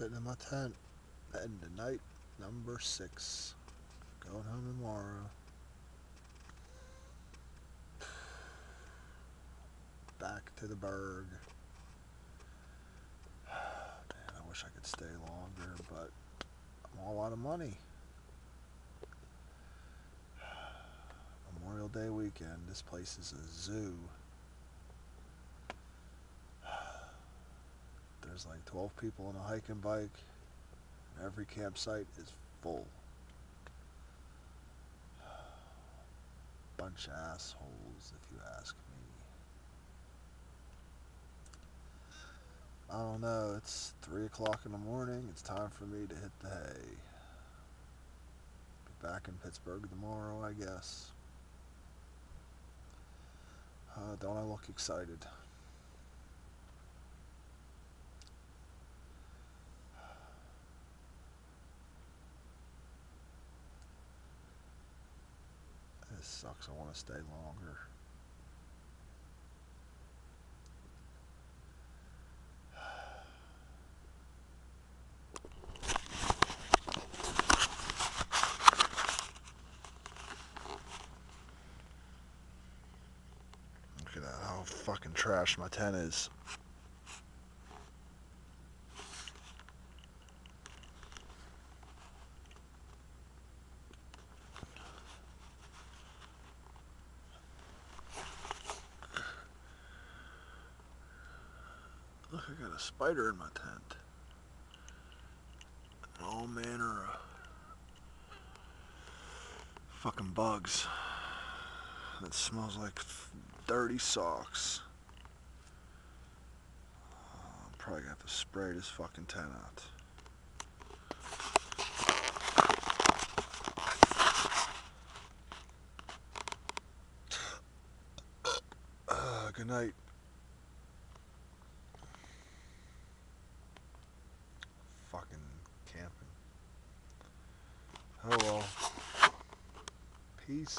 my tent. Heading to night number six. Going home tomorrow. Back to the Burgh. Man, I wish I could stay longer, but I'm all out of money. Memorial Day weekend. This place is a zoo. There's like 12 people on a hiking bike. And every campsite is full. Bunch of assholes, if you ask me. I don't know. It's 3 o'clock in the morning. It's time for me to hit the hay. Be back in Pittsburgh tomorrow, I guess. Uh, don't I look excited? This sucks. I want to stay longer. Look at that, how fucking trash my tent is. Look, I got a spider in my tent. And all manner of fucking bugs. It smells like dirty socks. I'm probably gonna have to spray this fucking tent out. Uh, good night. Fucking camping. Oh well. Peace.